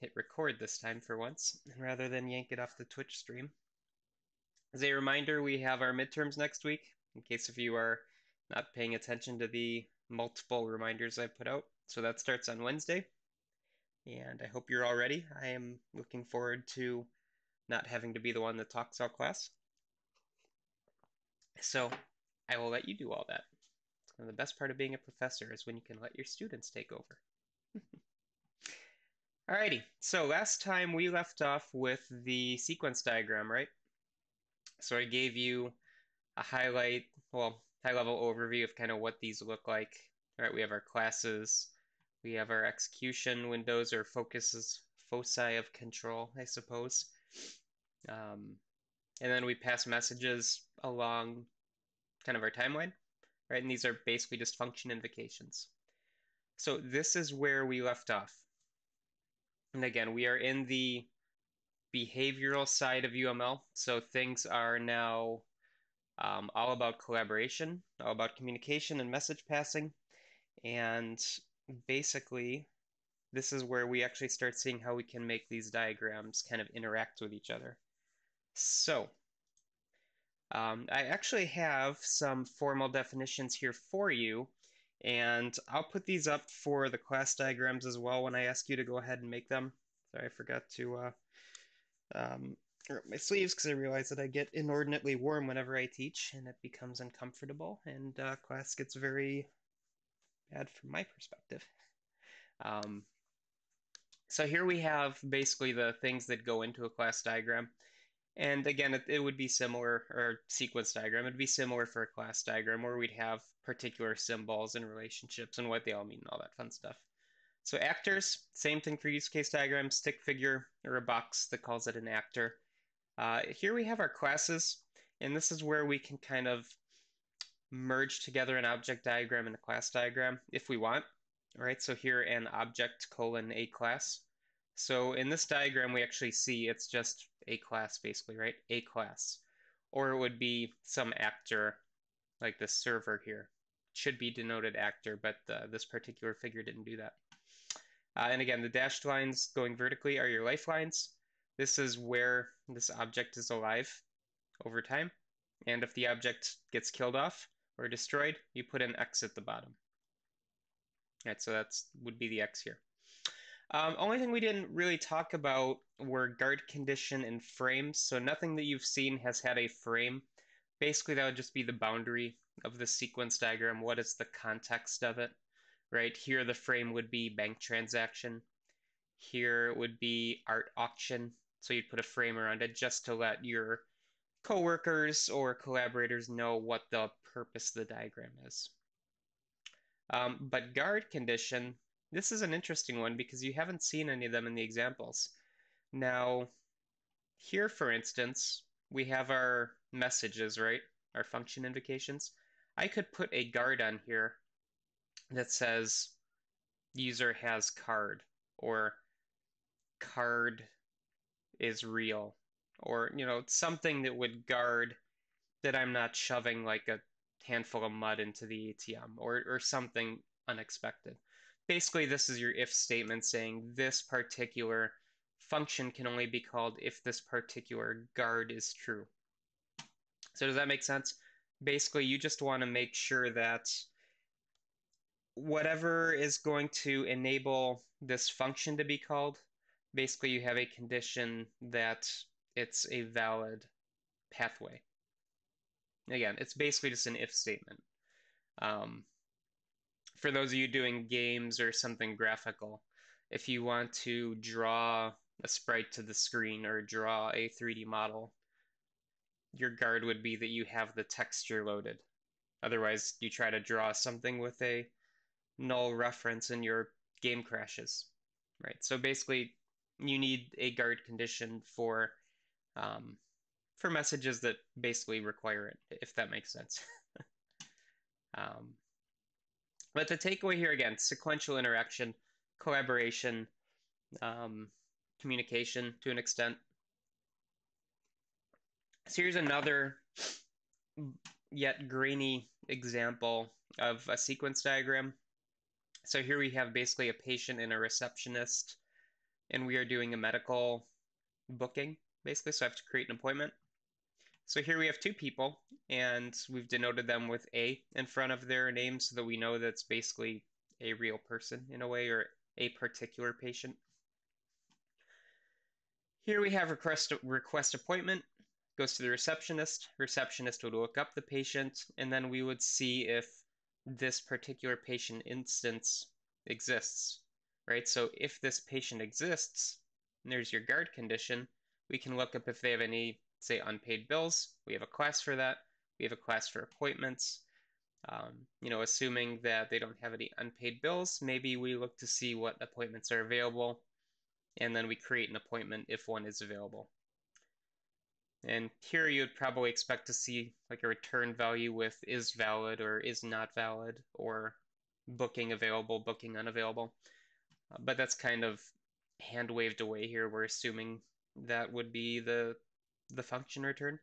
hit record this time for once, rather than yank it off the Twitch stream. As a reminder, we have our midterms next week, in case if you are not paying attention to the multiple reminders I put out. So that starts on Wednesday, and I hope you're all ready. I am looking forward to not having to be the one that talks all class. So I will let you do all that. the best part of being a professor is when you can let your students take over. Alrighty, so last time we left off with the sequence diagram, right? So I gave you a highlight, well, high level overview of kind of what these look like. All right, we have our classes, we have our execution windows or focuses, foci of control, I suppose. Um, and then we pass messages along kind of our timeline, right? And these are basically just function invocations. So this is where we left off. And again, we are in the behavioral side of UML. So things are now um, all about collaboration, all about communication and message passing. And basically, this is where we actually start seeing how we can make these diagrams kind of interact with each other. So um, I actually have some formal definitions here for you and I'll put these up for the class diagrams as well when I ask you to go ahead and make them. Sorry, I forgot to uh, um, my sleeves because I realize that I get inordinately warm whenever I teach and it becomes uncomfortable and uh, class gets very bad from my perspective. Um, so here we have basically the things that go into a class diagram. And again, it, it, would be similar, or sequence diagram, it'd be similar for a class diagram where we'd have particular symbols and relationships and what they all mean and all that fun stuff. So actors, same thing for use case diagrams, stick figure or a box that calls it an actor. Uh, here we have our classes, and this is where we can kind of merge together an object diagram and a class diagram if we want. All right, so here an object colon a class. So in this diagram, we actually see it's just a class basically, right? A class. Or it would be some actor, like the server here. Should be denoted actor, but uh, this particular figure didn't do that. Uh, and again, the dashed lines going vertically are your lifelines. This is where this object is alive over time. And if the object gets killed off or destroyed, you put an X at the bottom. All right, so that's would be the X here. Um, only thing we didn't really talk about were guard condition and frames. So nothing that you've seen has had a frame. Basically, that would just be the boundary of the sequence diagram. What is the context of it? Right here, the frame would be bank transaction. Here would be art auction. So you'd put a frame around it just to let your coworkers or collaborators know what the purpose of the diagram is. Um, but guard condition this is an interesting one because you haven't seen any of them in the examples. Now, here, for instance, we have our messages, right? Our function invocations. I could put a guard on here that says user has card or card is real or, you know, something that would guard that I'm not shoving like a handful of mud into the ATM or, or something unexpected basically this is your if statement saying this particular function can only be called if this particular guard is true. So does that make sense? Basically, you just want to make sure that whatever is going to enable this function to be called, basically you have a condition that it's a valid pathway. Again, it's basically just an if statement. Um, for those of you doing games or something graphical, if you want to draw a sprite to the screen or draw a 3D model, your guard would be that you have the texture loaded. Otherwise, you try to draw something with a null reference and your game crashes, right? So basically, you need a guard condition for um, for messages that basically require it, if that makes sense. um, but the takeaway here again, sequential interaction, collaboration, um, communication to an extent. So here's another yet grainy example of a sequence diagram. So here we have basically a patient and a receptionist. and we are doing a medical booking, basically, so I have to create an appointment. So here we have two people, and we've denoted them with A in front of their name so that we know that's basically a real person in a way, or a particular patient. Here we have request, request appointment, goes to the receptionist. Receptionist would look up the patient, and then we would see if this particular patient instance exists, right? So if this patient exists, and there's your guard condition, we can look up if they have any, say, unpaid bills. We have a class for that. We have a class for appointments. Um, you know, assuming that they don't have any unpaid bills, maybe we look to see what appointments are available, and then we create an appointment if one is available. And here you'd probably expect to see like a return value with is valid or is not valid or booking available, booking unavailable. But that's kind of hand waved away here. We're assuming that would be the, the function return.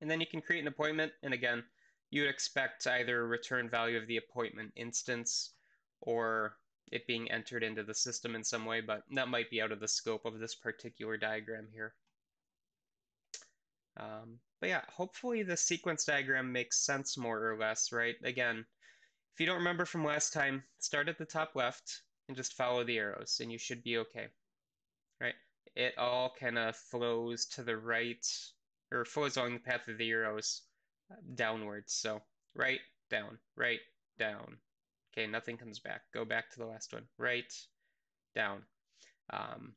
And then you can create an appointment. And again, you would expect either a return value of the appointment instance or it being entered into the system in some way, but that might be out of the scope of this particular diagram here. Um, but yeah, hopefully the sequence diagram makes sense more or less, right? Again, if you don't remember from last time, start at the top left and just follow the arrows and you should be okay? It all kind of flows to the right or flows along the path of the arrows uh, downwards. So right, down, right, down. Okay, nothing comes back. Go back to the last one. Right, down. Um,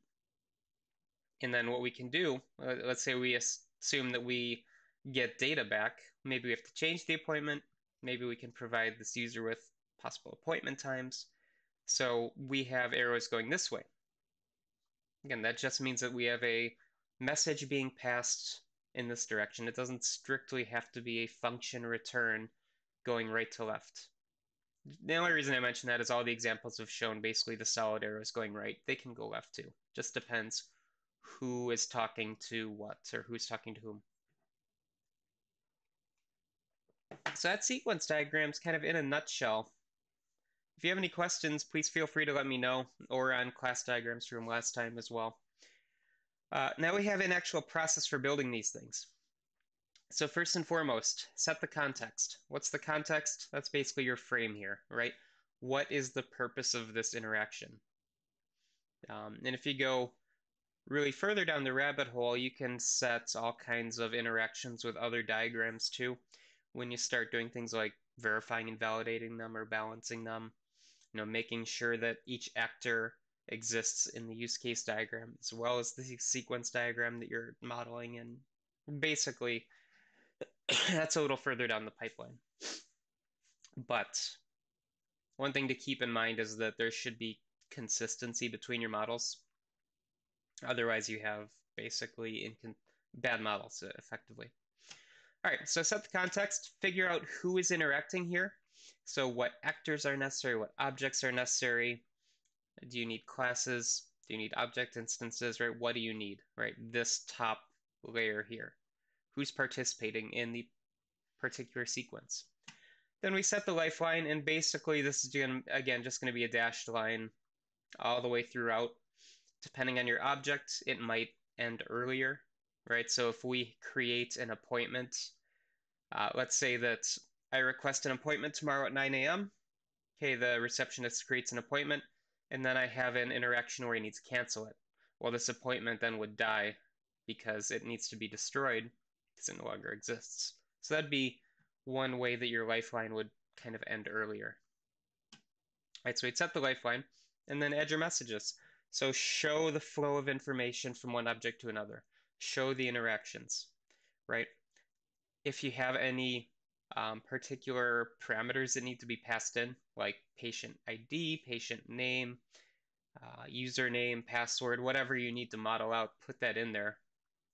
and then what we can do, uh, let's say we assume that we get data back. Maybe we have to change the appointment. Maybe we can provide this user with possible appointment times. So we have arrows going this way. Again, that just means that we have a message being passed in this direction. It doesn't strictly have to be a function return going right to left. The only reason I mention that is all the examples have shown basically the solid arrows going right. They can go left too. Just depends who is talking to what or who's talking to whom. So that sequence diagram is kind of in a nutshell. If you have any questions, please feel free to let me know, or on class diagrams from last time as well. Uh, now we have an actual process for building these things. So first and foremost, set the context. What's the context? That's basically your frame here, right? What is the purpose of this interaction? Um, and if you go really further down the rabbit hole, you can set all kinds of interactions with other diagrams too. When you start doing things like verifying and validating them or balancing them, you know, making sure that each actor exists in the use case diagram as well as the sequence diagram that you're modeling and basically that's a little further down the pipeline. But one thing to keep in mind is that there should be consistency between your models. Otherwise, you have basically bad models effectively. All right, so set the context, figure out who is interacting here. So what actors are necessary, what objects are necessary. Do you need classes? Do you need object instances, right? What do you need, right? This top layer here. Who's participating in the particular sequence? Then we set the lifeline, and basically this is, again, just going to be a dashed line all the way throughout depending on your object, it might end earlier, right? So if we create an appointment, uh, let's say that I request an appointment tomorrow at 9 a.m. Okay, the receptionist creates an appointment, and then I have an interaction where he needs to cancel it. Well, this appointment then would die because it needs to be destroyed because it no longer exists. So that'd be one way that your lifeline would kind of end earlier. All right, so we'd set the lifeline and then add your messages. So show the flow of information from one object to another. Show the interactions, right? If you have any um, particular parameters that need to be passed in, like patient ID, patient name, uh, username, password, whatever you need to model out, put that in there,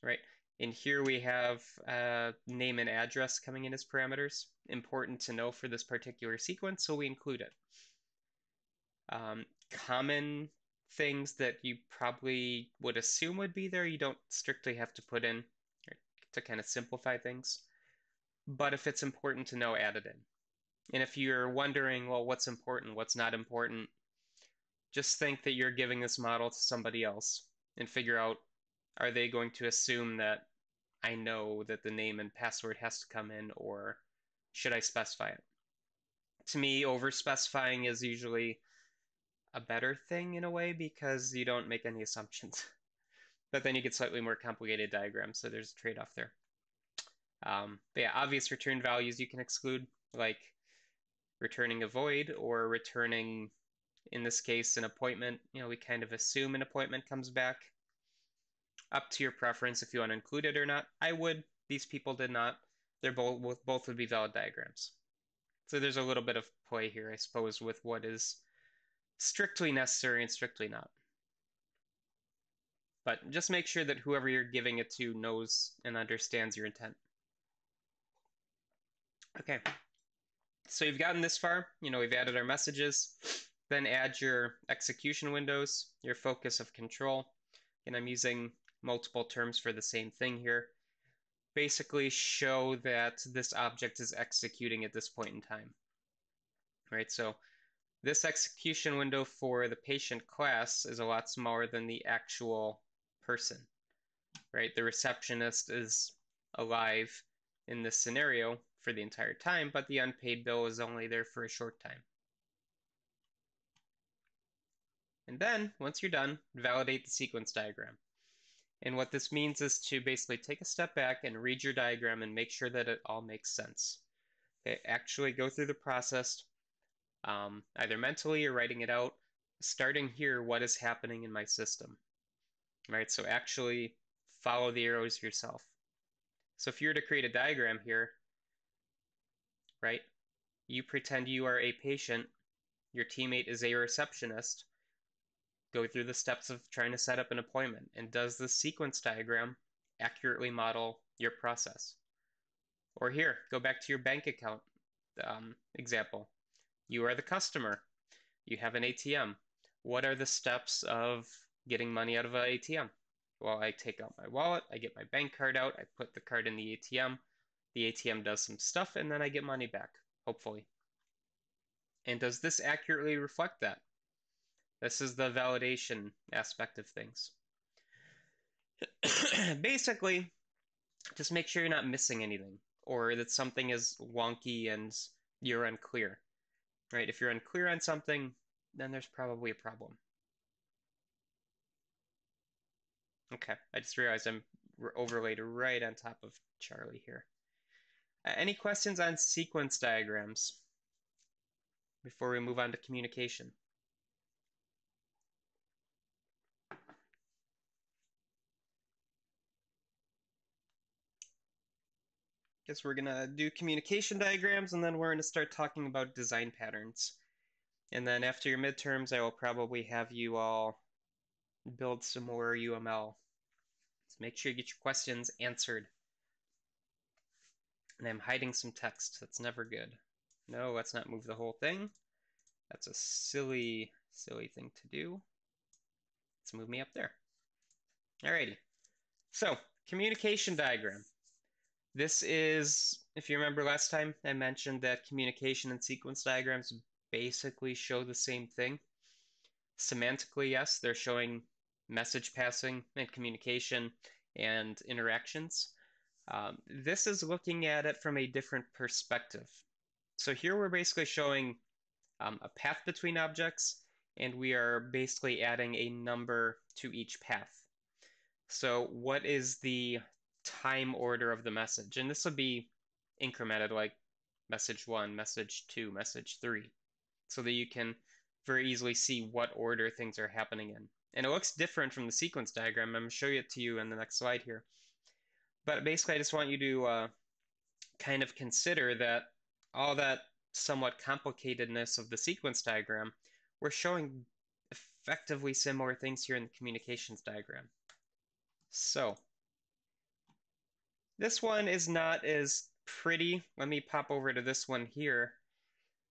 right? And here we have uh, name and address coming in as parameters. Important to know for this particular sequence, so we include it. Um, common things that you probably would assume would be there, you don't strictly have to put in to kind of simplify things. But if it's important to know, add it in. And if you're wondering, well, what's important, what's not important, just think that you're giving this model to somebody else and figure out are they going to assume that I know that the name and password has to come in or should I specify it? To me, over specifying is usually a better thing in a way because you don't make any assumptions. but then you get slightly more complicated diagrams, so there's a trade-off there. Um, yeah, obvious return values you can exclude, like returning a void or returning, in this case, an appointment. You know, we kind of assume an appointment comes back. Up to your preference if you want to include it or not. I would. These people did not. They're both both would be valid diagrams. So there's a little bit of play here, I suppose, with what is strictly necessary and strictly not. But just make sure that whoever you're giving it to knows and understands your intent. Okay, so you've gotten this far. You know, we've added our messages. Then add your execution windows, your focus of control. And I'm using multiple terms for the same thing here. Basically show that this object is executing at this point in time. Right, so this execution window for the patient class is a lot smaller than the actual person. Right, the receptionist is alive in this scenario for the entire time, but the unpaid bill is only there for a short time. And then, once you're done, validate the sequence diagram. And what this means is to basically take a step back and read your diagram and make sure that it all makes sense. Okay, actually go through the process, um, either mentally or writing it out, starting here, what is happening in my system. Right, so actually follow the arrows yourself. So if you were to create a diagram here, right? You pretend you are a patient, your teammate is a receptionist, go through the steps of trying to set up an appointment, and does the sequence diagram accurately model your process? Or here, go back to your bank account um, example. You are the customer. You have an ATM. What are the steps of getting money out of an ATM? Well, I take out my wallet, I get my bank card out, I put the card in the ATM, the ATM does some stuff, and then I get money back, hopefully. And does this accurately reflect that? This is the validation aspect of things. Basically, just make sure you're not missing anything or that something is wonky and you're unclear. Right? If you're unclear on something, then there's probably a problem. Okay, I just realized I'm overlaid right on top of Charlie here. Uh, any questions on sequence diagrams before we move on to communication? Guess we're gonna do communication diagrams and then we're gonna start talking about design patterns. And then after your midterms, I will probably have you all build some more UML. So make sure you get your questions answered. And I'm hiding some text. That's never good. No, let's not move the whole thing. That's a silly, silly thing to do. Let's move me up there. Alrighty. So, communication diagram. This is, if you remember last time, I mentioned that communication and sequence diagrams basically show the same thing. Semantically, yes, they're showing message passing and communication and interactions. Um, this is looking at it from a different perspective. So here we're basically showing um, a path between objects, and we are basically adding a number to each path. So what is the time order of the message? And this would be incremented like message one, message two, message three, so that you can very easily see what order things are happening in. And it looks different from the sequence diagram. I'm going to show it to you in the next slide here. But basically, I just want you to uh, kind of consider that all that somewhat complicatedness of the sequence diagram, we're showing effectively similar things here in the communications diagram. So, this one is not as pretty. Let me pop over to this one here,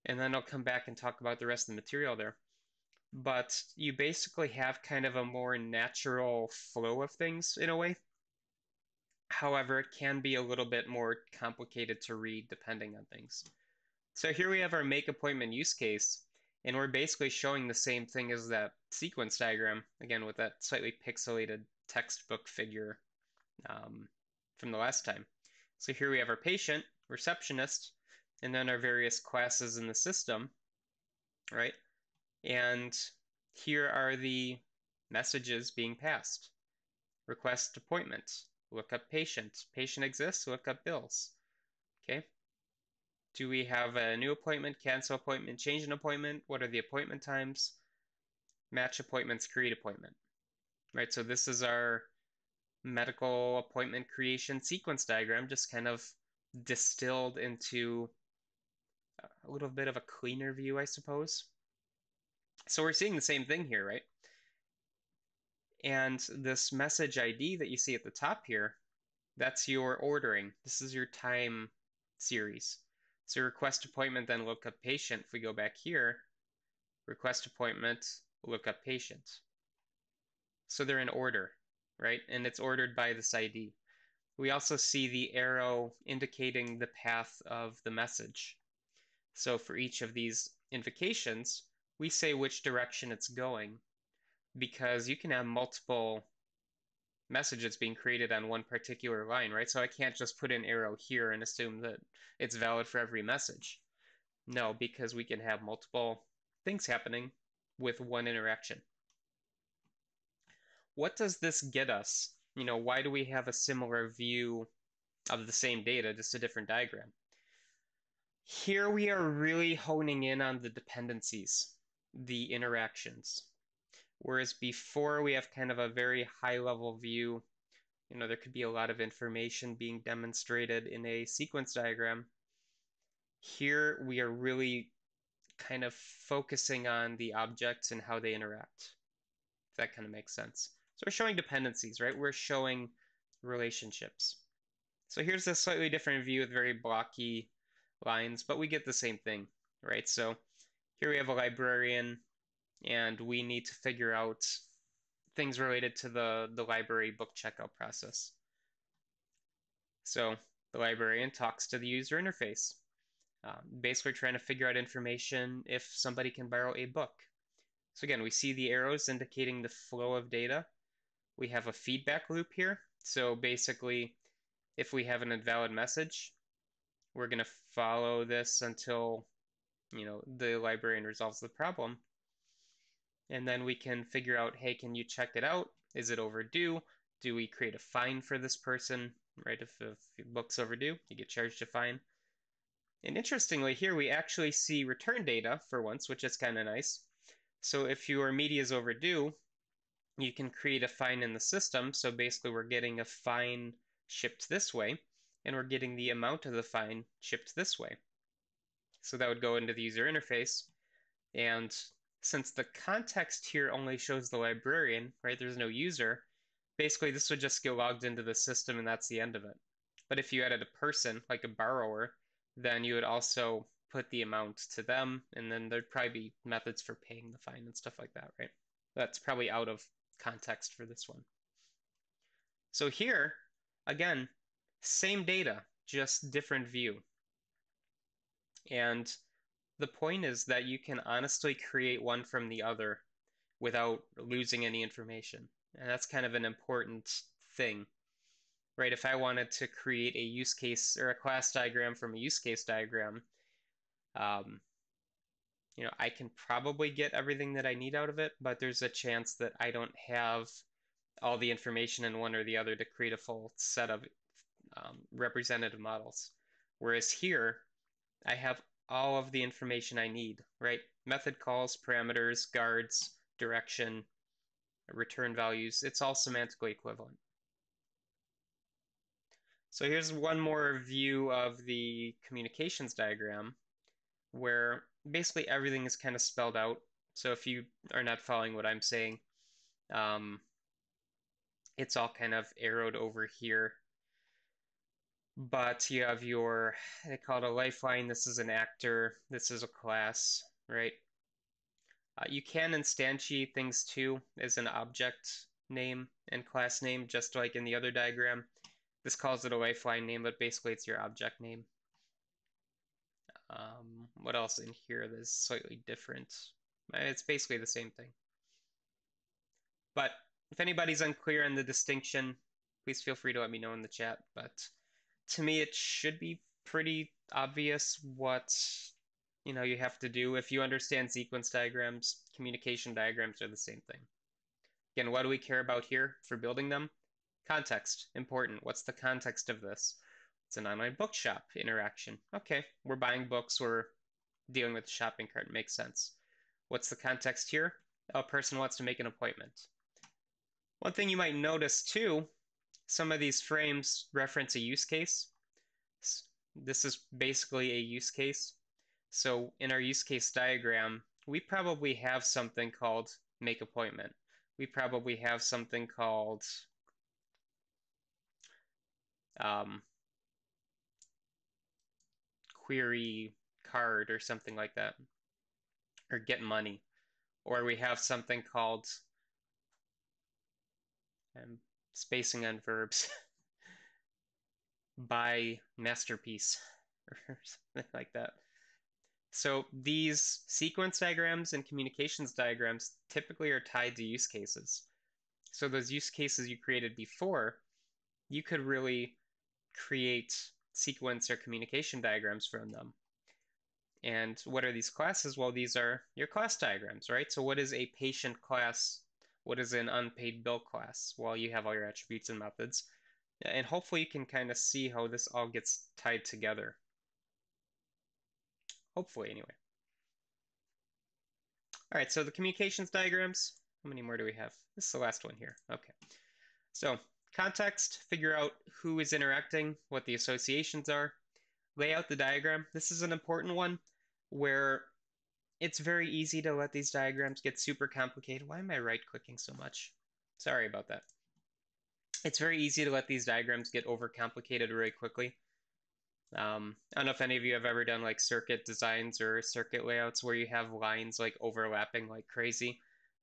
and then I'll come back and talk about the rest of the material there. But you basically have kind of a more natural flow of things in a way. However, it can be a little bit more complicated to read depending on things. So here we have our make appointment use case. And we're basically showing the same thing as that sequence diagram, again, with that slightly pixelated textbook figure um, from the last time. So here we have our patient, receptionist, and then our various classes in the system, right? And here are the messages being passed. Request appointment, look up patient. Patient exists, look up bills. Okay. Do we have a new appointment, cancel appointment, change an appointment? What are the appointment times? Match appointments, create appointment. Right, so this is our medical appointment creation sequence diagram, just kind of distilled into a little bit of a cleaner view, I suppose. So we're seeing the same thing here, right? And this message ID that you see at the top here, that's your ordering. This is your time series. So request appointment, then look up patient. If we go back here, request appointment, look up patient. So they're in order, right? And it's ordered by this ID. We also see the arrow indicating the path of the message. So for each of these invocations, we say which direction it's going because you can have multiple messages being created on one particular line, right? So I can't just put an arrow here and assume that it's valid for every message. No, because we can have multiple things happening with one interaction. What does this get us? You know, why do we have a similar view of the same data, just a different diagram? Here we are really honing in on the dependencies, the interactions. Whereas before we have kind of a very high level view, you know, there could be a lot of information being demonstrated in a sequence diagram. Here we are really kind of focusing on the objects and how they interact. If that kind of makes sense. So we're showing dependencies, right? We're showing relationships. So here's a slightly different view with very blocky lines, but we get the same thing, right? So here we have a librarian, and we need to figure out things related to the, the library book checkout process. So the librarian talks to the user interface, um, basically trying to figure out information if somebody can borrow a book. So again, we see the arrows indicating the flow of data. We have a feedback loop here. So basically, if we have an invalid message, we're going to follow this until you know the librarian resolves the problem and then we can figure out hey can you check it out? Is it overdue? Do we create a fine for this person right? If, if the book's overdue you get charged a fine. And interestingly here we actually see return data for once which is kind of nice. So if your media is overdue you can create a fine in the system. So basically we're getting a fine shipped this way and we're getting the amount of the fine shipped this way. So that would go into the user interface. And since the context here only shows the librarian, right, there's no user, basically this would just get logged into the system and that's the end of it. But if you added a person, like a borrower, then you would also put the amount to them, and then there'd probably be methods for paying the fine and stuff like that, right? That's probably out of context for this one. So here, again, same data, just different view. And the point is that you can honestly create one from the other without losing any information. And that's kind of an important thing, right? If I wanted to create a use case or a class diagram from a use case diagram, um, you know, I can probably get everything that I need out of it, but there's a chance that I don't have all the information in one or the other to create a full set of um, representative models. Whereas here, I have all of the information I need, right? Method calls, parameters, guards, direction, return values, it's all semantically equivalent. So here's one more view of the communications diagram where basically everything is kind of spelled out. So if you are not following what I'm saying, um, it's all kind of arrowed over here but you have your they call it a lifeline. This is an actor. This is a class right? Uh, you can instantiate things too as an object name and class name just like in the other diagram. This calls it a lifeline name but basically it's your object name. Um, what else in here that's slightly different? It's basically the same thing. But if anybody's unclear on the distinction, please feel free to let me know in the chat. But to me, it should be pretty obvious what you know you have to do. If you understand sequence diagrams, communication diagrams are the same thing. Again, what do we care about here for building them? Context, important. What's the context of this? It's an online bookshop interaction. Okay, we're buying books, we're dealing with the shopping cart, makes sense. What's the context here? A person wants to make an appointment. One thing you might notice too, some of these frames reference a use case. This is basically a use case. So in our use case diagram, we probably have something called make appointment. We probably have something called um, query card or something like that, or get money. Or we have something called, I'm spacing on verbs, buy masterpiece, or something like that. So these sequence diagrams and communications diagrams typically are tied to use cases. So those use cases you created before, you could really create sequence or communication diagrams from them. And what are these classes? Well, these are your class diagrams, right? So what is a patient class? What is an unpaid bill class? Well, you have all your attributes and methods. And hopefully you can kind of see how this all gets tied together. Hopefully, anyway. All right, so the communications diagrams, how many more do we have? This is the last one here. Okay. So context, figure out who is interacting, what the associations are, lay out the diagram. This is an important one where it's very easy to let these diagrams get super complicated. Why am I right clicking so much? Sorry about that. It's very easy to let these diagrams get overcomplicated really quickly. Um, I don't know if any of you have ever done like circuit designs or circuit layouts where you have lines like overlapping like crazy.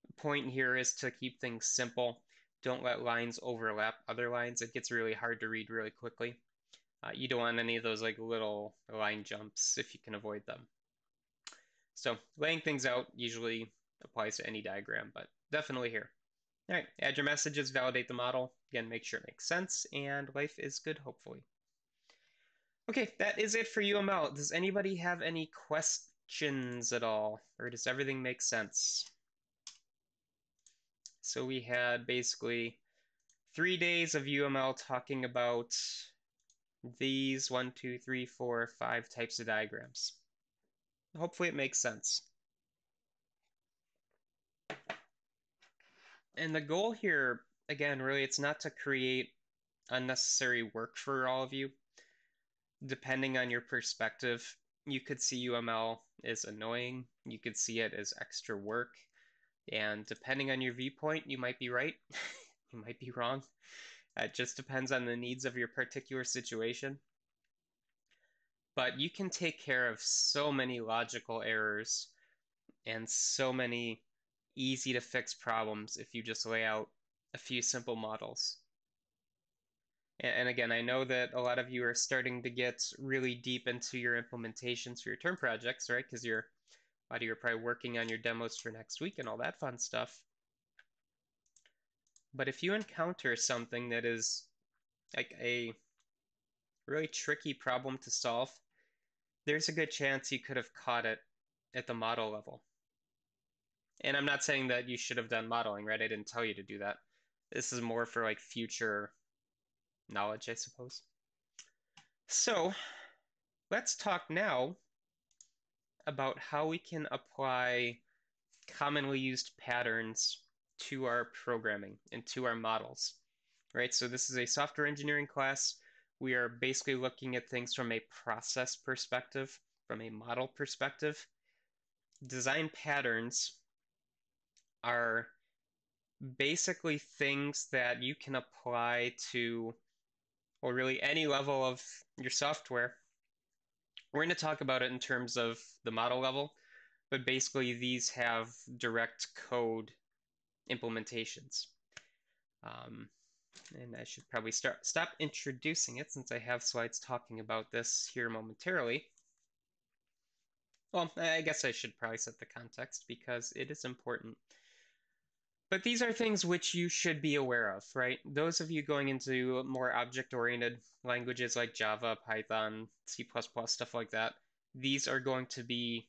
The point here is to keep things simple. Don't let lines overlap other lines. It gets really hard to read really quickly. Uh, you don't want any of those like little line jumps if you can avoid them. So laying things out usually applies to any diagram, but definitely here. All right, add your messages, validate the model. Again, make sure it makes sense, and life is good, hopefully. Okay, that is it for UML. Does anybody have any questions at all? Or does everything make sense? So we had basically three days of UML talking about these one, two, three, four, five types of diagrams. Hopefully it makes sense. And the goal here, again, really, it's not to create unnecessary work for all of you. Depending on your perspective, you could see UML as annoying, you could see it as extra work, and depending on your viewpoint, you might be right, you might be wrong. It just depends on the needs of your particular situation. But you can take care of so many logical errors and so many easy to fix problems if you just lay out a few simple models. And again, I know that a lot of you are starting to get really deep into your implementations for your term projects, right? Because you're a lot of you are probably working on your demos for next week and all that fun stuff. But if you encounter something that is like a really tricky problem to solve, there's a good chance you could have caught it at the model level. And I'm not saying that you should have done modeling, right? I didn't tell you to do that. This is more for like future knowledge, I suppose. So let's talk now about how we can apply commonly used patterns to our programming and to our models, right? So this is a software engineering class. We are basically looking at things from a process perspective, from a model perspective. Design patterns are basically things that you can apply to, or really any level of your software. We're going to talk about it in terms of the model level, but basically these have direct code implementations. Um, and I should probably start stop introducing it since I have slides talking about this here momentarily. Well, I guess I should probably set the context because it is important. But these are things which you should be aware of, right? Those of you going into more object-oriented languages like Java, Python, C++, stuff like that, these are going to be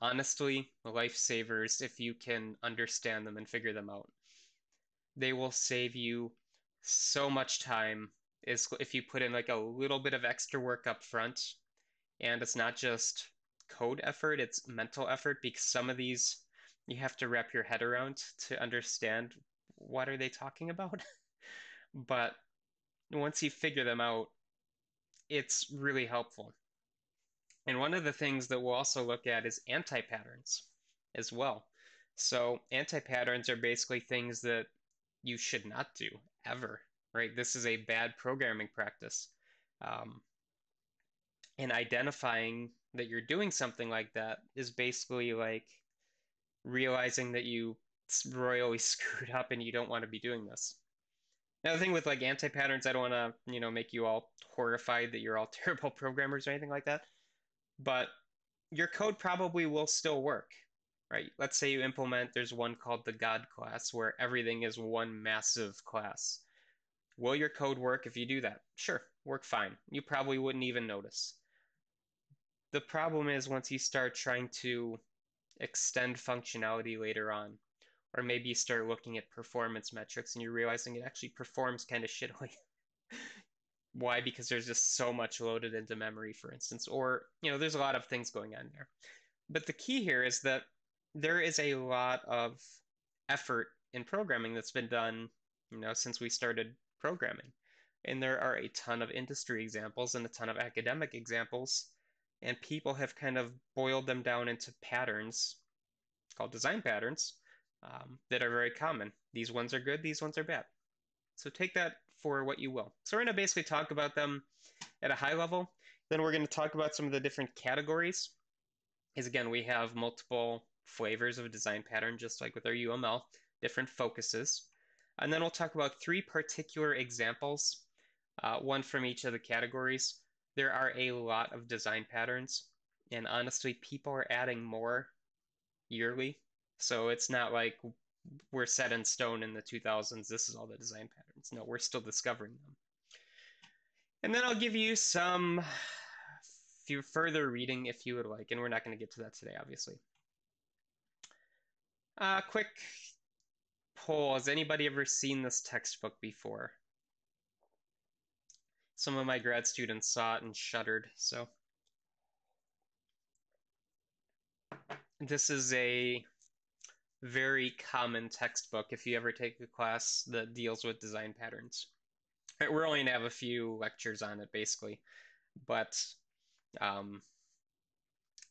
honestly lifesavers if you can understand them and figure them out. They will save you so much time is if you put in like a little bit of extra work up front and it's not just code effort, it's mental effort because some of these you have to wrap your head around to understand what are they talking about. But once you figure them out, it's really helpful. And one of the things that we'll also look at is anti-patterns as well. So anti-patterns are basically things that you should not do ever, right? This is a bad programming practice. Um, and identifying that you're doing something like that is basically like realizing that you royally screwed up and you don't want to be doing this. Now, the thing with like anti-patterns, I don't want to, you know, make you all horrified that you're all terrible programmers or anything like that, but your code probably will still work, right? Let's say you implement, there's one called the God class where everything is one massive class. Will your code work if you do that? Sure, work fine. You probably wouldn't even notice. The problem is once you start trying to extend functionality later on, or maybe you start looking at performance metrics and you're realizing it actually performs kind of shittily. Why? Because there's just so much loaded into memory, for instance, or, you know, there's a lot of things going on there. But the key here is that there is a lot of effort in programming that's been done, you know, since we started programming. And there are a ton of industry examples and a ton of academic examples and people have kind of boiled them down into patterns called design patterns um, that are very common. These ones are good, these ones are bad. So take that for what you will. So we're going to basically talk about them at a high level. Then we're going to talk about some of the different categories. Because again, we have multiple flavors of a design pattern, just like with our UML, different focuses. And then we'll talk about three particular examples, uh, one from each of the categories there are a lot of design patterns, and honestly, people are adding more yearly. So it's not like we're set in stone in the 2000s. This is all the design patterns. No, we're still discovering them. And then I'll give you some few further reading if you would like, and we're not going to get to that today, obviously. Uh, quick poll. Has anybody ever seen this textbook before? Some of my grad students saw it and shuddered, so. This is a very common textbook if you ever take a class that deals with design patterns. We're only going to have a few lectures on it, basically. But um,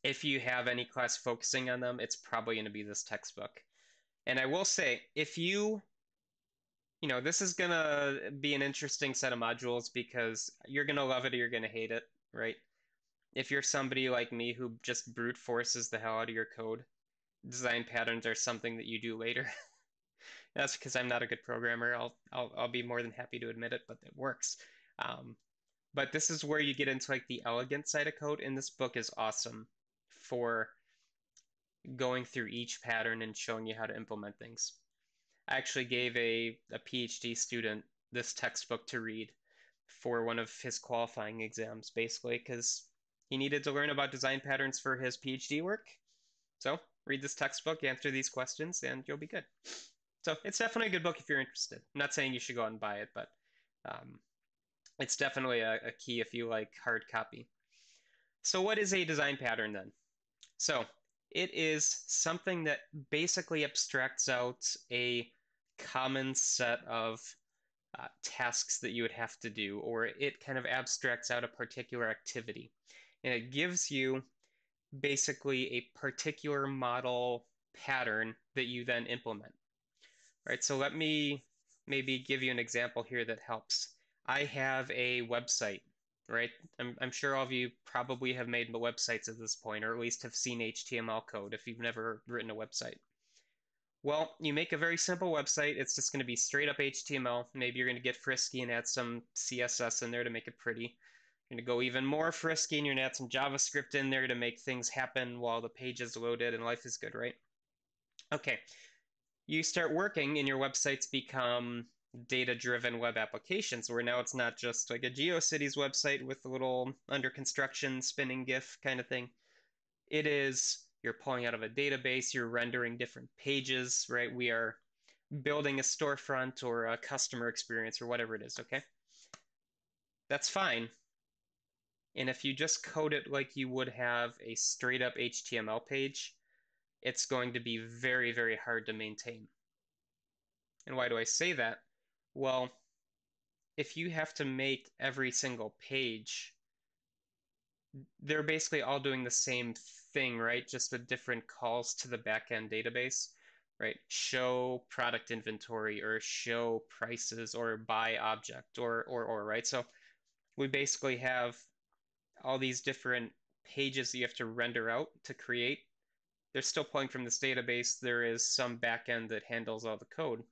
if you have any class focusing on them, it's probably going to be this textbook. And I will say, if you you know, this is gonna be an interesting set of modules because you're gonna love it or you're gonna hate it, right? If you're somebody like me who just brute forces the hell out of your code, design patterns are something that you do later. That's because I'm not a good programmer. I'll, I'll I'll be more than happy to admit it, but it works. Um, but this is where you get into like the elegant side of code, and this book is awesome for going through each pattern and showing you how to implement things. I actually gave a, a PhD student this textbook to read for one of his qualifying exams, basically, because he needed to learn about design patterns for his PhD work. So read this textbook, answer these questions, and you'll be good. So it's definitely a good book if you're interested. I'm not saying you should go out and buy it, but um, it's definitely a, a key if you like hard copy. So what is a design pattern then? So it is something that basically abstracts out a common set of uh, tasks that you would have to do, or it kind of abstracts out a particular activity. And it gives you basically a particular model pattern that you then implement. All right, so let me maybe give you an example here that helps. I have a website right? I'm, I'm sure all of you probably have made websites at this point, or at least have seen HTML code if you've never written a website. Well, you make a very simple website. It's just going to be straight up HTML. Maybe you're going to get frisky and add some CSS in there to make it pretty. You're going to go even more frisky and you're going to add some JavaScript in there to make things happen while the page is loaded and life is good, right? Okay, you start working and your websites become data-driven web applications where now it's not just like a GeoCities website with a little under construction spinning GIF kind of thing. It is you're pulling out of a database, you're rendering different pages, right? We are building a storefront or a customer experience or whatever it is, okay? That's fine. And if you just code it like you would have a straight up HTML page, it's going to be very, very hard to maintain. And why do I say that? Well, if you have to make every single page, they're basically all doing the same thing, right? Just with different calls to the backend database, right? Show product inventory or show prices or buy object or, or, or, right? So we basically have all these different pages that you have to render out to create. They're still pulling from this database. There is some backend that handles all the code.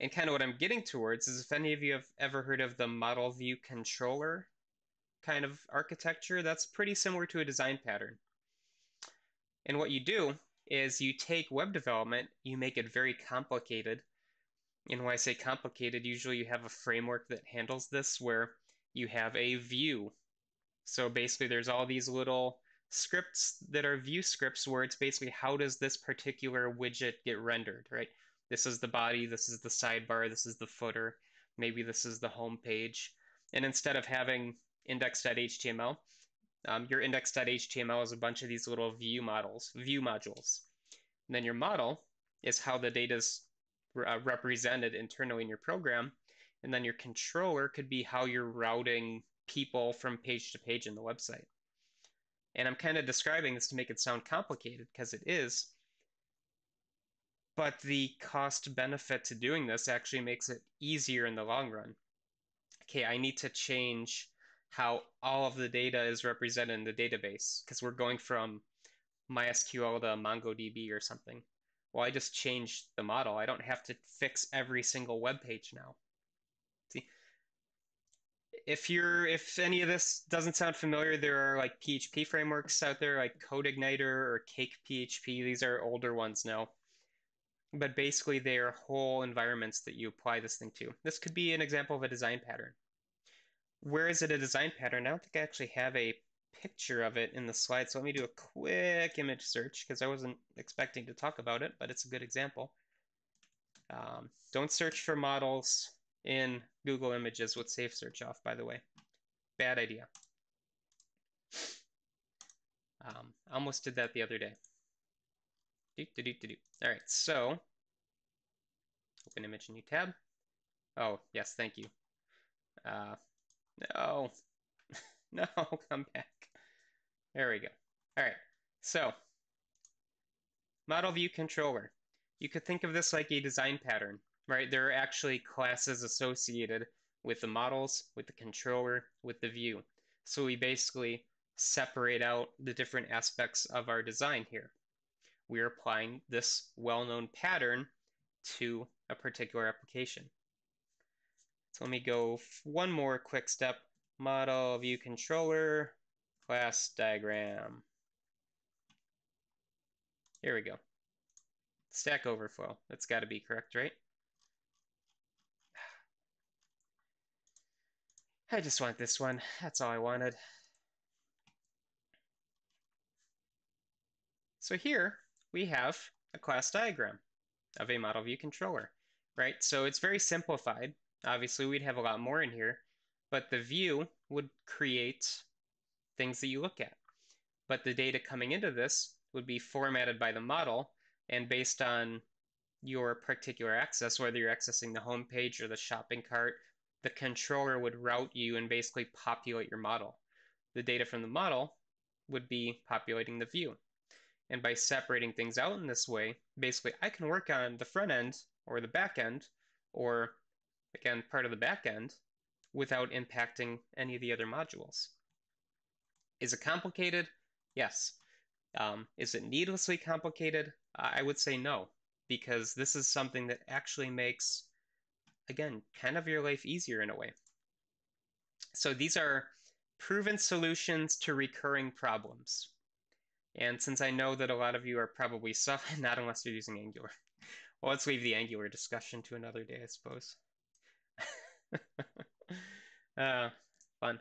And kind of what I'm getting towards is if any of you have ever heard of the model view controller kind of architecture, that's pretty similar to a design pattern. And what you do is you take web development, you make it very complicated. And when I say complicated, usually you have a framework that handles this where you have a view. So basically there's all these little scripts that are view scripts where it's basically how does this particular widget get rendered, right? This is the body, this is the sidebar, this is the footer, maybe this is the home page. And instead of having index.html, um, your index.html is a bunch of these little view models, view modules. And then your model is how the data is uh, represented internally in your program. And then your controller could be how you're routing people from page to page in the website. And I'm kind of describing this to make it sound complicated because it is, but the cost benefit to doing this actually makes it easier in the long run. Okay, I need to change how all of the data is represented in the database because we're going from MySQL to MongoDB or something. Well, I just changed the model. I don't have to fix every single web page now. See, if you're if any of this doesn't sound familiar, there are like PHP frameworks out there like CodeIgniter or Cake PHP. These are older ones now but basically they are whole environments that you apply this thing to. This could be an example of a design pattern. Where is it a design pattern? I don't think I actually have a picture of it in the slide, so let me do a quick image search because I wasn't expecting to talk about it, but it's a good example. Um, don't search for models in Google Images with Safe Search off, by the way. Bad idea. Um, almost did that the other day. Do, do, do, do, do. All right, so open image new tab. Oh, yes, thank you. Uh, no, no, come back. There we go. All right, so model view controller. You could think of this like a design pattern, right? There are actually classes associated with the models, with the controller, with the view. So we basically separate out the different aspects of our design here we're applying this well-known pattern to a particular application. So let me go one more quick step. Model view controller, class diagram. Here we go. Stack Overflow. That's got to be correct, right? I just want this one. That's all I wanted. So here, we have a class diagram of a model view controller, right? So it's very simplified. Obviously, we'd have a lot more in here, but the view would create things that you look at. But the data coming into this would be formatted by the model, and based on your particular access, whether you're accessing the home page or the shopping cart, the controller would route you and basically populate your model. The data from the model would be populating the view. And by separating things out in this way, basically I can work on the front end or the back end, or again, part of the back end, without impacting any of the other modules. Is it complicated? Yes. Um, is it needlessly complicated? I would say no, because this is something that actually makes, again, kind of your life easier in a way. So these are proven solutions to recurring problems. And since I know that a lot of you are probably so, not unless you're using Angular. Well, let's leave the Angular discussion to another day, I suppose. uh, fun.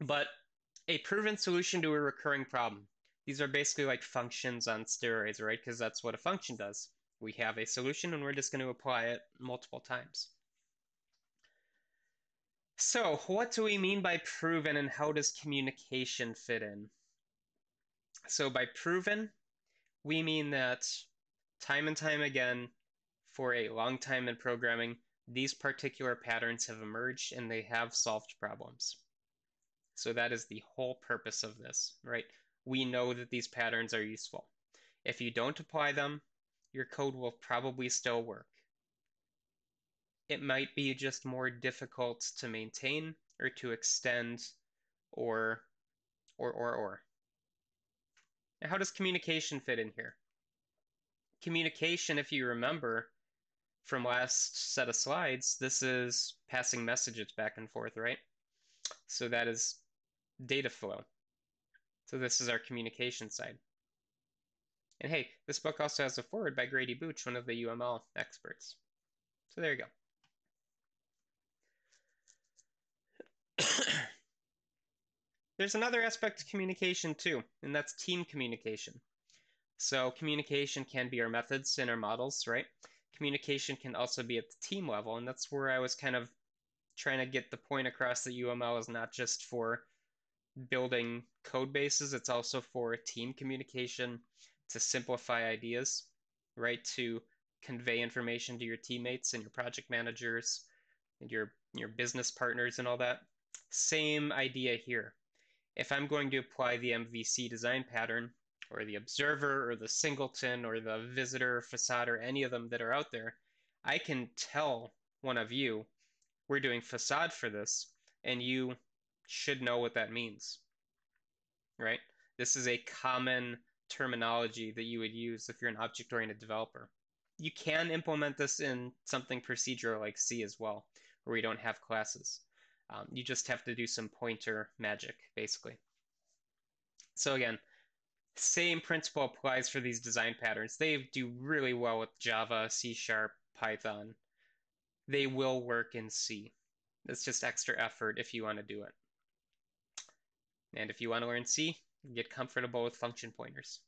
But a proven solution to a recurring problem. These are basically like functions on steroids, right? Because that's what a function does. We have a solution and we're just going to apply it multiple times. So, what do we mean by proven and how does communication fit in? So, by proven, we mean that time and time again, for a long time in programming, these particular patterns have emerged and they have solved problems. So that is the whole purpose of this, right? We know that these patterns are useful. If you don't apply them, your code will probably still work. It might be just more difficult to maintain or to extend or, or, or, or. Now, how does communication fit in here? Communication, if you remember from last set of slides, this is passing messages back and forth, right? So that is data flow. So this is our communication side. And hey, this book also has a foreword by Grady Booch, one of the UML experts. So there you go. There's another aspect to communication too, and that's team communication. So communication can be our methods and our models, right? Communication can also be at the team level, and that's where I was kind of trying to get the point across that UML is not just for building code bases, it's also for team communication to simplify ideas, right? To convey information to your teammates and your project managers and your your business partners and all that. Same idea here. If I'm going to apply the MVC design pattern, or the observer, or the singleton, or the visitor, facade, or any of them that are out there, I can tell one of you, we're doing facade for this, and you should know what that means, right? This is a common terminology that you would use if you're an object-oriented developer. You can implement this in something procedural like C as well, where we don't have classes. Um, you just have to do some pointer magic, basically. So again, same principle applies for these design patterns. They do really well with Java, C Sharp, Python. They will work in C. It's just extra effort if you want to do it. And if you want to learn C, get comfortable with function pointers.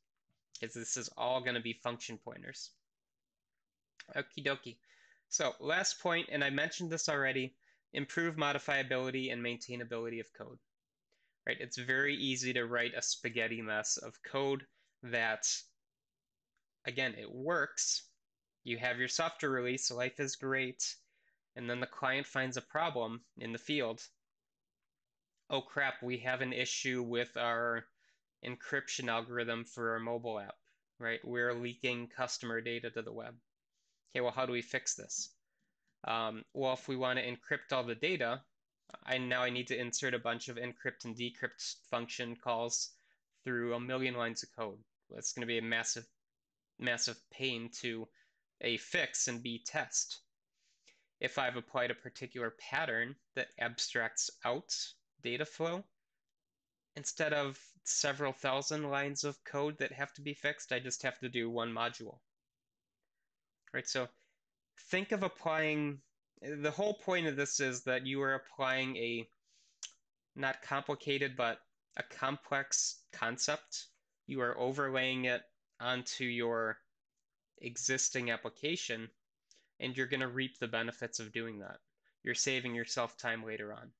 Because this is all going to be function pointers. Okie dokie. So last point, and I mentioned this already, improve modifiability and maintainability of code. Right? It's very easy to write a spaghetti mess of code that, again, it works. You have your software release, life is great, and then the client finds a problem in the field oh crap, we have an issue with our encryption algorithm for our mobile app, right? We're leaking customer data to the web. Okay, well, how do we fix this? Um, well, if we want to encrypt all the data, I now I need to insert a bunch of encrypt and decrypt function calls through a million lines of code. That's going to be a massive, massive pain to A, fix, and B, test. If I've applied a particular pattern that abstracts out data flow. Instead of several thousand lines of code that have to be fixed, I just have to do one module. Right, so think of applying, the whole point of this is that you are applying a not complicated, but a complex concept. You are overlaying it onto your existing application, and you're going to reap the benefits of doing that. You're saving yourself time later on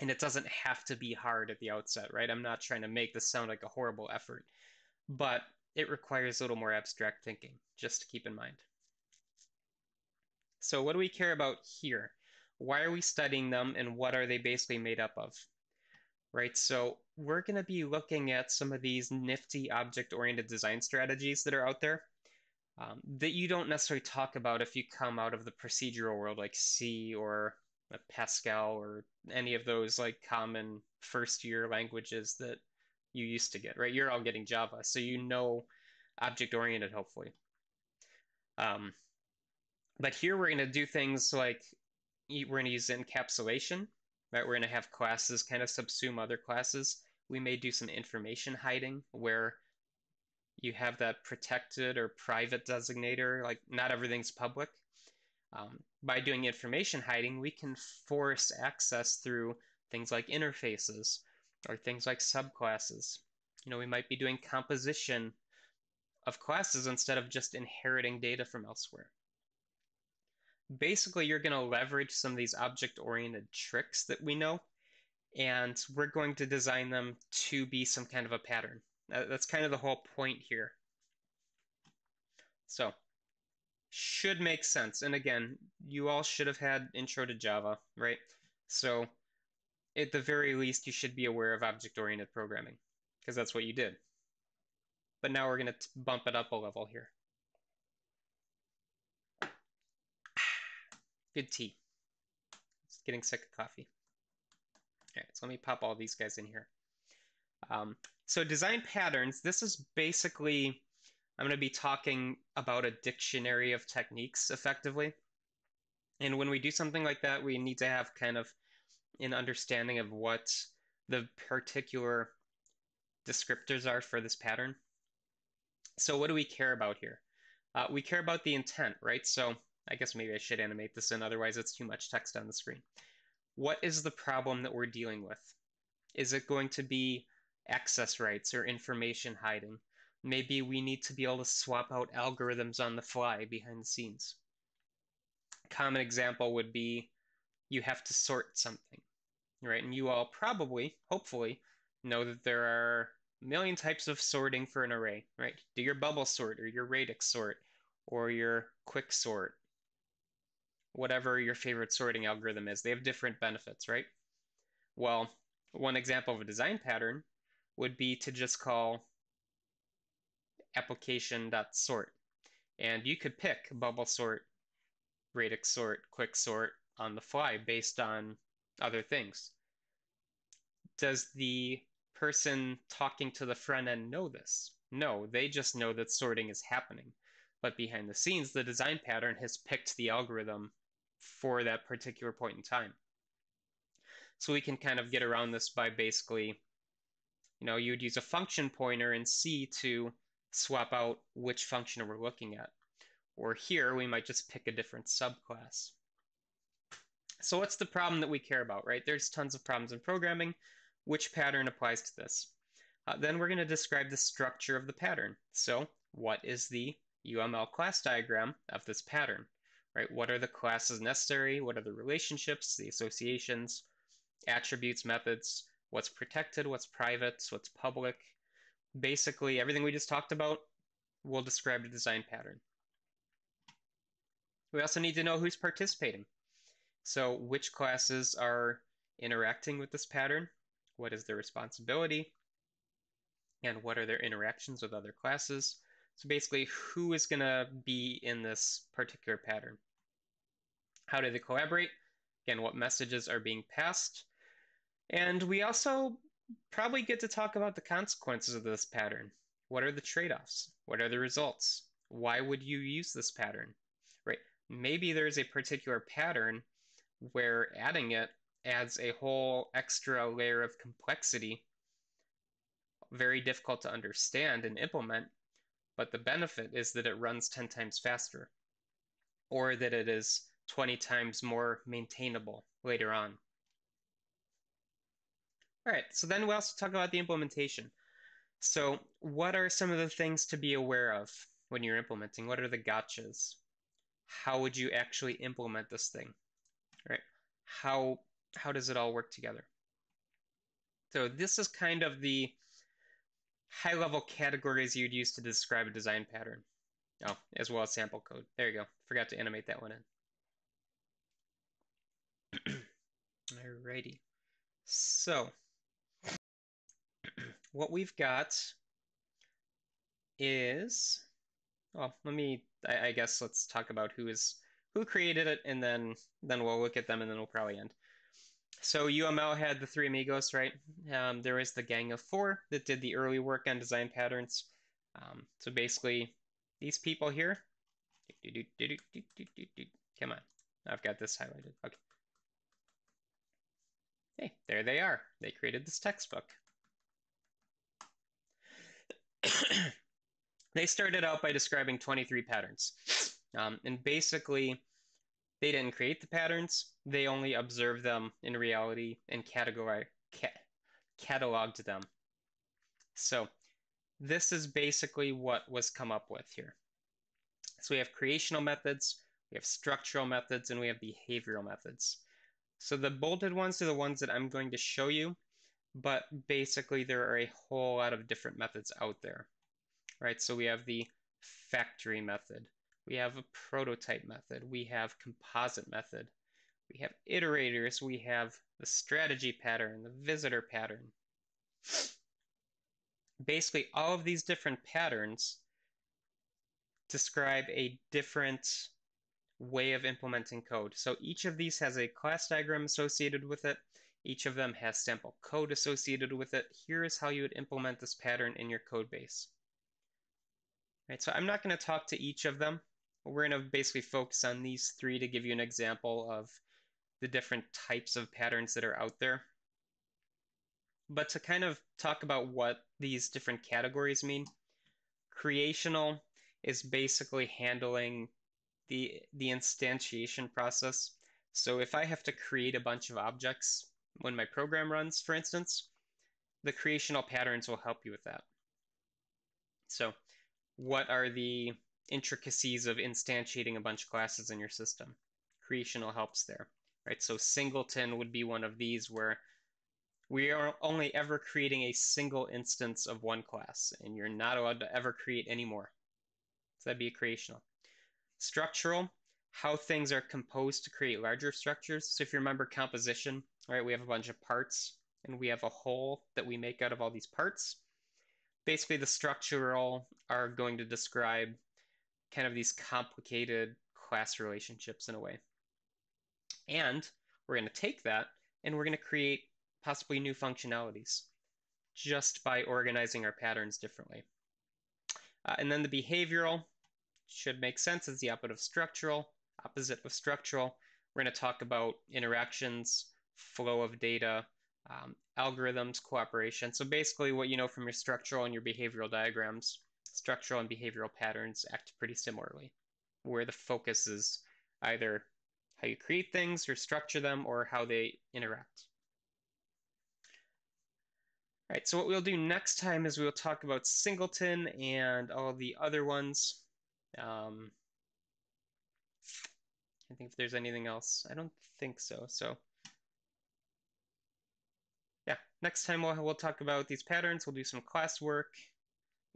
and it doesn't have to be hard at the outset, right? I'm not trying to make this sound like a horrible effort, but it requires a little more abstract thinking, just to keep in mind. So what do we care about here? Why are we studying them and what are they basically made up of? Right, so we're going to be looking at some of these nifty object-oriented design strategies that are out there um, that you don't necessarily talk about if you come out of the procedural world like C or Pascal or any of those like common first year languages that you used to get, right? You're all getting Java, so you know object oriented, hopefully. Um, but here we're going to do things like we're going to use encapsulation, right? We're going to have classes kind of subsume other classes. We may do some information hiding where you have that protected or private designator, like not everything's public. Um, by doing information hiding, we can force access through things like interfaces or things like subclasses. You know, we might be doing composition of classes instead of just inheriting data from elsewhere. Basically, you're going to leverage some of these object-oriented tricks that we know, and we're going to design them to be some kind of a pattern. That's kind of the whole point here. So, should make sense. And again, you all should have had intro to Java, right? So, at the very least, you should be aware of object-oriented programming, because that's what you did. But now we're going to bump it up a level here. Good tea. Getting sick of coffee. All right, so let me pop all these guys in here. Um, so design patterns, this is basically, I'm going to be talking about a dictionary of techniques effectively. And when we do something like that, we need to have kind of an understanding of what the particular descriptors are for this pattern. So what do we care about here? Uh, we care about the intent, right? So I guess maybe I should animate this in, otherwise it's too much text on the screen. What is the problem that we're dealing with? Is it going to be access rights or information hiding? Maybe we need to be able to swap out algorithms on the fly behind the scenes. Common example would be you have to sort something, right? And you all probably, hopefully, know that there are a million types of sorting for an array, right? Do your bubble sort or your radix sort or your quick sort, whatever your favorite sorting algorithm is. They have different benefits, right? Well, one example of a design pattern would be to just call application.sort. And you could pick bubble sort, radix sort, quick sort on the fly based on other things. Does the person talking to the front end know this? No, they just know that sorting is happening. But behind the scenes, the design pattern has picked the algorithm for that particular point in time. So we can kind of get around this by basically, you know, you would use a function pointer in C to swap out which function we're looking at. Or here, we might just pick a different subclass. So what's the problem that we care about, right? There's tons of problems in programming which pattern applies to this. Uh, then we're going to describe the structure of the pattern. So what is the UML class diagram of this pattern, right? What are the classes necessary? What are the relationships, the associations, attributes, methods, what's protected, what's private, what's public. Basically, everything we just talked about will describe the design pattern. We also need to know who's participating. So which classes are interacting with this pattern, what is their responsibility, and what are their interactions with other classes. So basically, who is going to be in this particular pattern? How do they collaborate? Again, what messages are being passed? And we also probably get to talk about the consequences of this pattern. What are the trade-offs? What are the results? Why would you use this pattern? Right? Maybe there's a particular pattern where adding it adds a whole extra layer of complexity, very difficult to understand and implement, but the benefit is that it runs 10 times faster, or that it is 20 times more maintainable later on. All right, so then we also talk about the implementation. So what are some of the things to be aware of when you're implementing? What are the gotchas? How would you actually implement this thing? All right? How how does it all work together? So this is kind of the high level categories you'd use to describe a design pattern. Oh, as well as sample code. There you go. Forgot to animate that one in. Alrighty. So, what we've got is, well, let me, I, I guess let's talk about who is, who created it, and then, then we'll look at them, and then we'll probably end. So UML had the three amigos, right? Um, there was the gang of four that did the early work on design patterns. Um, so basically, these people here. Come on, I've got this highlighted. Okay, Hey, there they are. They created this textbook. they started out by describing 23 patterns. Um, and basically, they didn't create the patterns, they only observed them in reality and categorize, ca cataloged them. So this is basically what was come up with here. So we have creational methods, we have structural methods, and we have behavioral methods. So the bolded ones are the ones that I'm going to show you, but basically there are a whole lot of different methods out there, right? So we have the factory method, we have a prototype method, we have composite method, we have iterators, we have the strategy pattern, the visitor pattern. Basically, all of these different patterns describe a different way of implementing code. So each of these has a class diagram associated with it. Each of them has sample code associated with it. Here is how you would implement this pattern in your code base. Right, so I'm not going to talk to each of them. We're going to basically focus on these three to give you an example of the different types of patterns that are out there. But to kind of talk about what these different categories mean, creational is basically handling the, the instantiation process. So if I have to create a bunch of objects when my program runs, for instance, the creational patterns will help you with that. So what are the intricacies of instantiating a bunch of classes in your system? Creational helps there, right? So singleton would be one of these where we are only ever creating a single instance of one class, and you're not allowed to ever create any more. So that'd be a creational. Structural, how things are composed to create larger structures. So if you remember composition, right, we have a bunch of parts, and we have a whole that we make out of all these parts. Basically, the structural are going to describe kind of these complicated class relationships in a way. And we're going to take that and we're going to create possibly new functionalities just by organizing our patterns differently. Uh, and then the behavioral should make sense as the opposite of structural, opposite of structural. We're going to talk about interactions, flow of data, um, algorithms, cooperation. So basically what you know from your structural and your behavioral diagrams, structural and behavioral patterns act pretty similarly, where the focus is either how you create things or structure them or how they interact. All right, so what we'll do next time is we'll talk about singleton and all the other ones. Um, I think if there's anything else. I don't think so. So yeah, next time we'll, we'll talk about these patterns. We'll do some class work.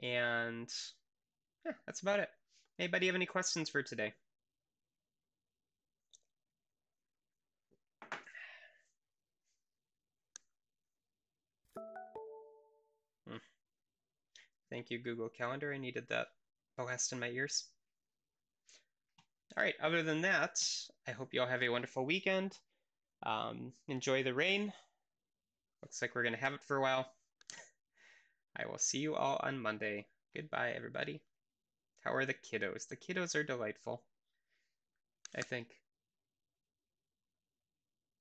And yeah, that's about it. Anybody have any questions for today? Thank you, Google Calendar. I needed that blast in my ears. All right, other than that, I hope you all have a wonderful weekend. Um, enjoy the rain. Looks like we're going to have it for a while. I will see you all on Monday. Goodbye, everybody. How are the kiddos? The kiddos are delightful. I think.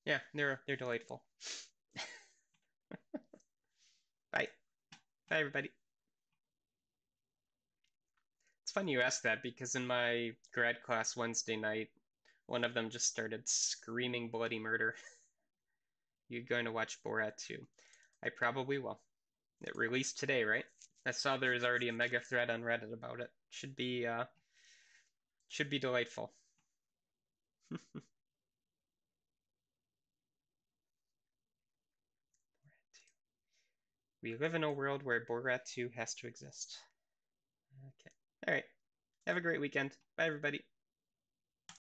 Yeah, they're they're delightful. Bye. Bye, everybody. It's funny you ask that because in my grad class Wednesday night, one of them just started screaming bloody murder. You're going to watch Borat 2? I probably will. It released today, right? I saw there's already a mega thread on Reddit about it. Should be uh should be delightful. we live in a world where Borat 2 has to exist. Okay. All right. Have a great weekend. Bye, everybody.